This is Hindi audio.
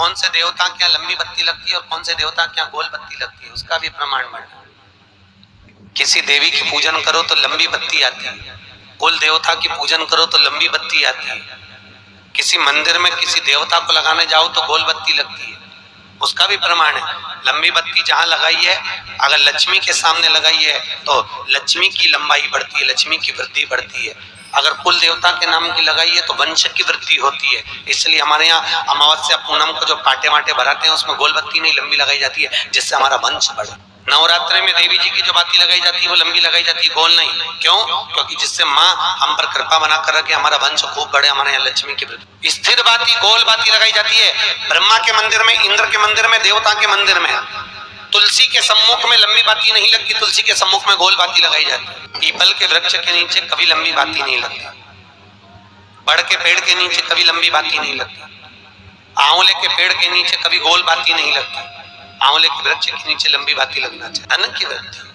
कौन से देवता के यहाँ लंबी बत्ती लगती है और कौन से देवता के यहाँ गोल बत्ती लगती है? उसका भी प्रमाण बढ़ना। किसी देवी की पूजन करो तो लंबी बत्ती आती है। कुल देवता की पूजन करो तो लंबी बत्ती आती है। किसी मंदिर में किसी देवता को लगाने जाओ तो गोल बत्ती लगती है। उसका भी प्रमाण है। लंबी बत्ती जहाँ लगाई है, अगर लक्ष्मी के सामने लगाई है तो लक्ष्मी की लंबाई बढ़ती है, लक्ष्मी की वृद्धि बढ़ती है। अगर कुल देवता के नाम की लगाई है तो वंश की वृद्धि होती है। इसलिए हमारे यहाँ अमावस्या पूनम को जो पाटे वाटे भराते हैं, उसमें गोलबत्ती नहीं, लंबी लगाई जाती है, जिससे हमारा वंश बढ़े। नवरात्र में देवी जी की जो बाती लगाई जाती है, वो लंबी लगाई जाती है, गोल नहीं। क्यों? क्योंकि जिससे माँ हम पर कृपा बना कर रखे, हमारा वंश खूब बढ़े, हमारे यहाँ लक्ष्मी की वृद्धि। स्थिर बाती, गोल बाती लगाई जाती है। ब्रह्मा के मंदिर में, इंद्र के मंदिर में, देवता के मंदिर में। तुलसी के सम्मुख में लंबी बाती नहीं लगती, तुलसी के सम्मुख में गोल बाती लगाई जाती पीपल के वृक्ष के नीचे कभी लंबी बाती नहीं लगती। बड़ के पेड़ के नीचे कभी लंबी बाती नहीं लगती। आंवले के पेड़ के नीचे कभी गोल बाती नहीं लगती। आंवले के वृक्ष के नीचे लंबी बाती लगना चाहिए। अनंत की वृद्धि।